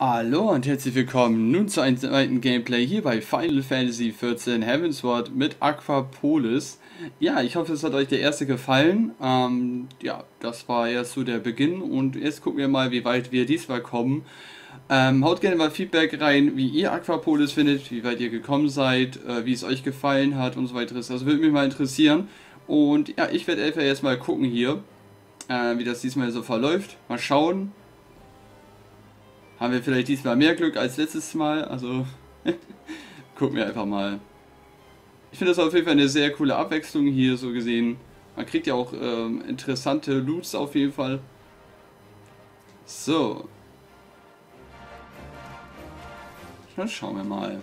Hallo und herzlich willkommen nun zu einem zweiten Gameplay hier bei Final Fantasy XIV Heavensward mit Aquapolis. Ja, ich hoffe es hat euch der erste gefallen. Ähm, ja, das war erst so der Beginn und jetzt gucken wir mal, wie weit wir diesmal kommen. Ähm, haut gerne mal Feedback rein, wie ihr Aquapolis findet, wie weit ihr gekommen seid, äh, wie es euch gefallen hat und so weiter. Das würde mich mal interessieren. Und ja, ich werde einfach jetzt mal gucken hier, äh, wie das diesmal so verläuft. Mal schauen haben wir vielleicht diesmal mehr Glück als letztes Mal. Also gucken wir einfach mal. Ich finde das auf jeden Fall eine sehr coole Abwechslung hier so gesehen. Man kriegt ja auch ähm, interessante Loots auf jeden Fall. So. Dann schauen wir mal.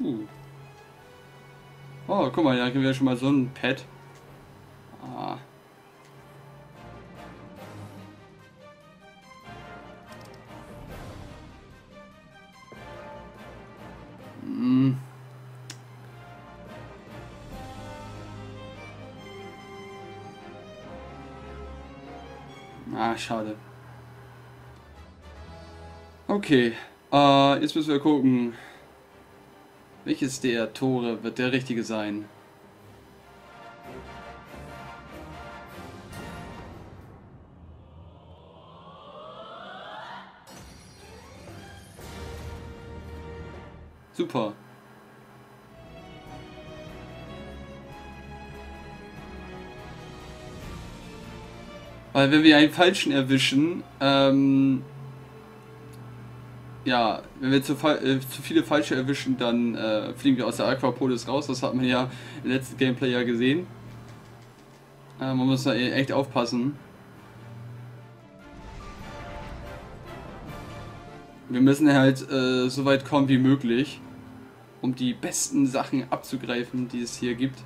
Uh. Oh, guck mal, da kriegen wir schon mal so ein Pad. Ah. Hm. Ah, schade. Okay, äh, jetzt müssen wir gucken. Welches der Tore wird der richtige sein? Super. Weil wenn wir einen Falschen erwischen, ähm, ja, wenn wir zu, äh, zu viele Falsche erwischen, dann äh, fliegen wir aus der Aquapolis raus. Das hat man ja im letzten Gameplay ja gesehen. Äh, man muss da e- echt aufpassen. Wir müssen halt äh, so weit kommen wie möglich, um die besten Sachen abzugreifen, die es hier gibt.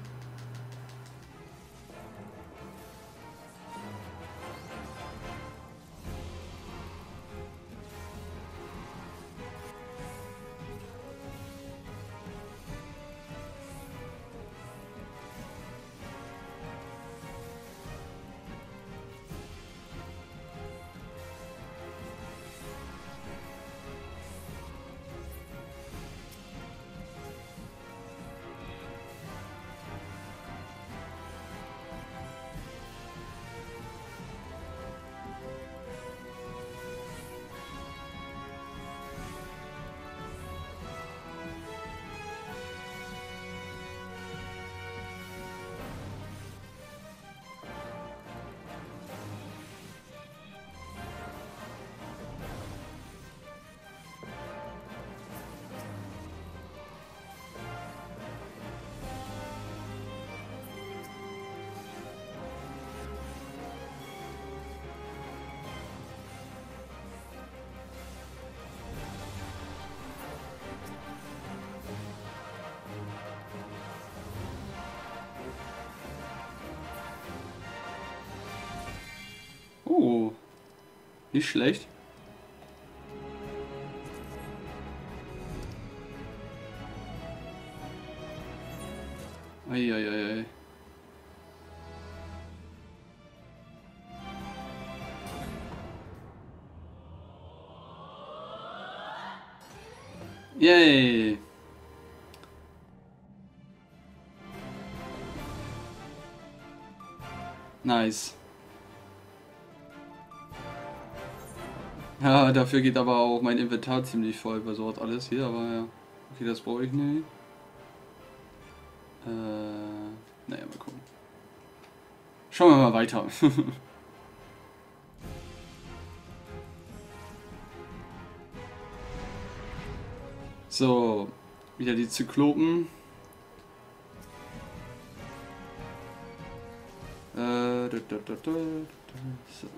Nicht schlecht. Eieiei. Ei. Yay! Nice. Ja, dafür geht aber auch mein Inventar ziemlich voll bei sowas alles hier, aber ja. Okay, das brauche ich nicht. Äh, naja, mal gucken. Schauen wir mal weiter. so, wieder die Zyklopen. Äh, da, da, da, da, so.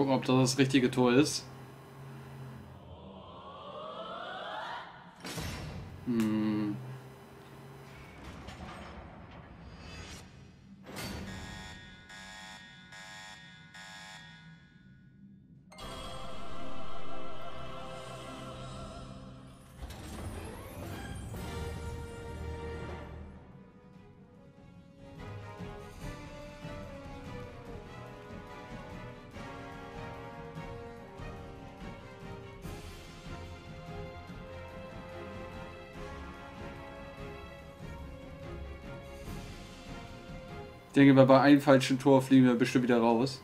Gucken, ob das das richtige Tor ist. Hm. Ich denke mal, bei einem falschen Tor fliegen wir bestimmt wieder raus.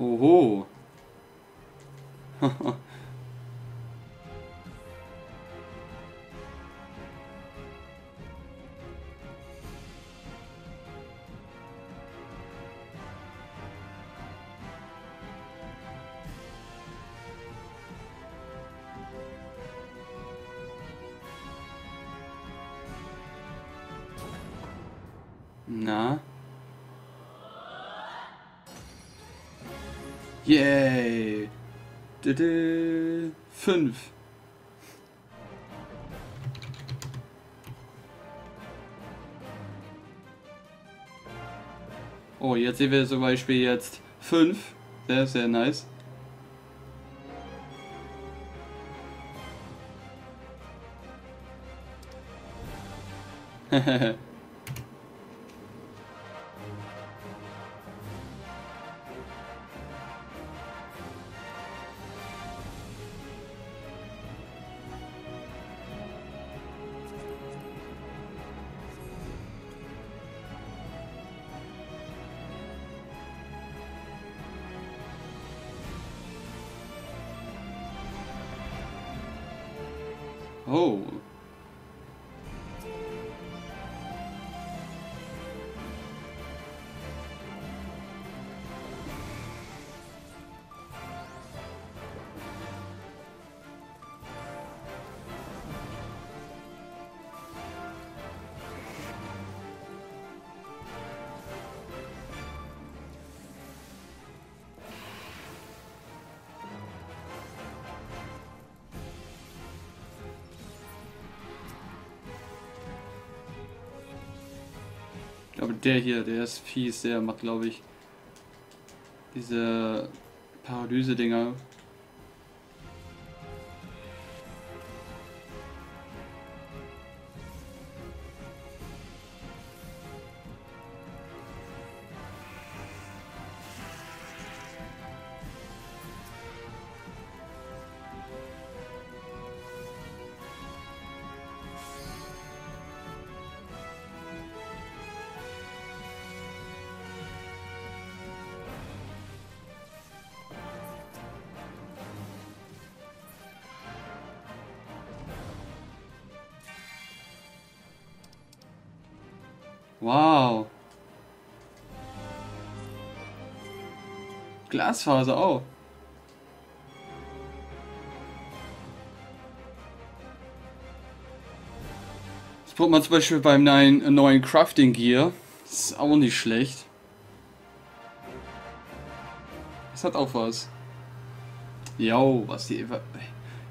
Oh. Ooh. nah. Yay! 5. Oh, jetzt sehen wir zum Beispiel jetzt 5. Sehr, sehr nice. Hehehe Oh. Aber der hier, der ist fies, der macht glaube ich diese Paralyse-Dinger. Wow. Glasfaser. Oh. Das braucht man zum Beispiel beim neuen, neuen Crafting Gear. Das ist auch nicht schlecht. Das hat auch was. Jo, was die...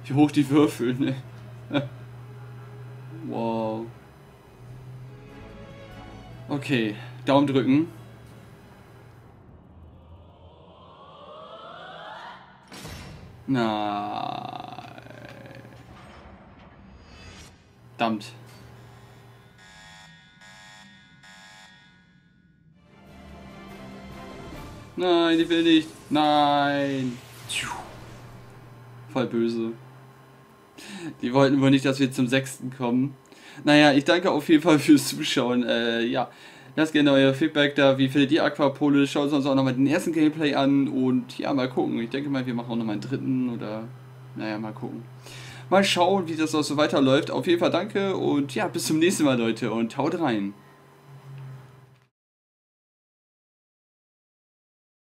Wie hoch die Würfel, ne? Okay, Daumen drücken. Na. Verdammt. Nein, ich will nicht. Nein. Voll böse. Die wollten wohl nicht, dass wir zum sechsten kommen. Naja, ich danke auf jeden Fall fürs Zuschauen. Äh, ja, lasst gerne euer Feedback da. Wie findet ihr Aquapole? Schaut uns auch nochmal den ersten Gameplay an und ja, mal gucken. Ich denke mal, wir machen auch nochmal einen dritten oder naja, mal gucken. Mal schauen, wie das auch so weiterläuft. Auf jeden Fall danke und ja, bis zum nächsten Mal, Leute, und haut rein.